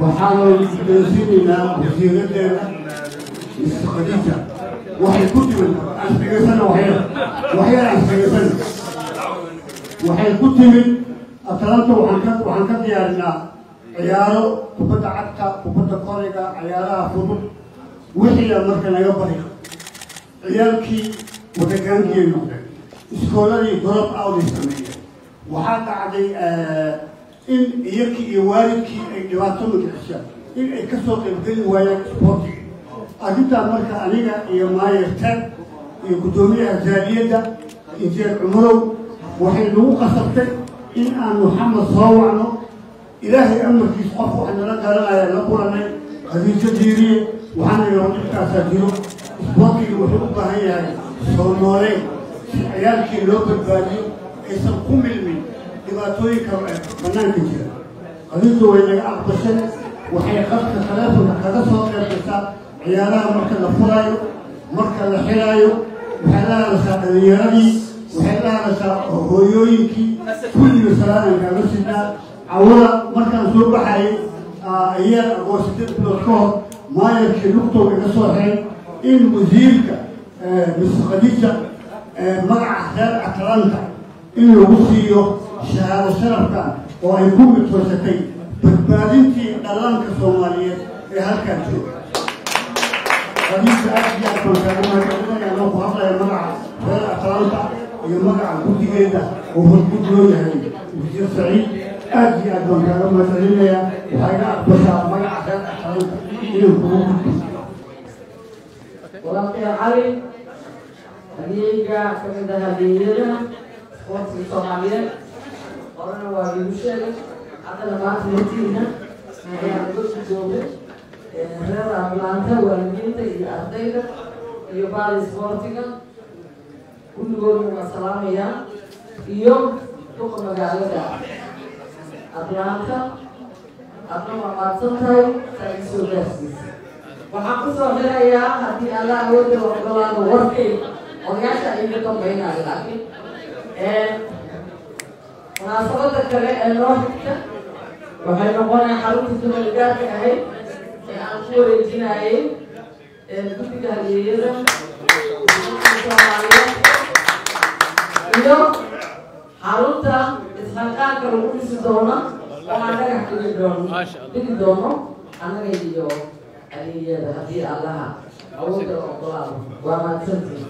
waxaanu doonsinaynaa wasiiradeena khadiija. Waxay ku timid asbigasana waxyar waxyar asbigasana waxay ku timid atalanta waxaan ka waxaan ka diyaarinaa ciyaaro kubadda cagta kubadda korayga ciyaaraha fudud. Wixiia marka naga bari ciyaalkii wadagaankiyay noqdeen iskooladii dorob awday sameeyeen waxaa dhacday in iyakii iyo waalidkii ay dhibaato magicisa in ay ka soo qaybgeli waayeen isboortiga arrintaa marka aniga iyo maayer taag iyo guddoomiyaha zaaliyadda injineer cumarow waxay nagu qasabtay in aan maxamed soo wacno. Ilaahay amarkiis qof wax nala garanaya la kulanay khadiijo diiriye waxaana yidhaho dhibkaasaa jiro. Isboortiga wuxuu u baahan yahay soo nooleen si ciyaalkii loo badbaadiyo aysan ku milmin dhibaatooyinka bannaanka jira khadiijo way naga aqbashay waxay qabka taleefonka kaga soo qeybgataa ciyaaraha marka la furaayo marka la xiraayo waxay la hadashaa dhalinyaradii waxay la hadashaa hooyooyinkii. Kulliga salaadanka la sidnaa cawada markaan soo baxayay ayaa oo sideed bilood ka hor maayarkii lugtooga iga soo xiray in wasiirka mis khadiija magaca reer atlanta in lagu siiyo shahaado sharafkan oo ay ku midfarsatay badbaadintii dhallaanka soomaaliyeed ee halkaan jooga iyo hadlaya magaca reer atlanta iyo magaca guddigeeda oo horgud loo yahay. Wasiir saciid aad iyo aad baan kaaga mahadcelinayaa waxaa iga aqbashaa magaca reer atlanta inuu kugu gudbiyo. Walaalkay cali hadyeyga ka mid ah hadeeyada isboortiga soomaaliyeed horena waa igu sheegay haddana maanta hortiina ayaa gosi joogay reer atlanta waalidiinta iyo ardayda iyo baali isboortiga kulligoodna waa salaamayaa iyo duqa magaalada atlanta adna waa maadsan tahay saa isoo gaarsiisa waxaan ku soo xirayaa haddii alla awooda ogolaado warkay odayaasha ay ka dambaynayo laakiin munaasabada kale ee noo xigta waxay noqonaya xarunta dumalgaarka ahayd ee aan ku wareejinayay guddiga hadiyeeyada soomaaliyeed iyo xarunta isxalqaanka lagu dhisi doono oo aan dhagax dhigi doono dhigi doono annaga iyo adeegyada haddii allaha awooda ogolaado waa mahadsantii